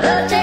birthday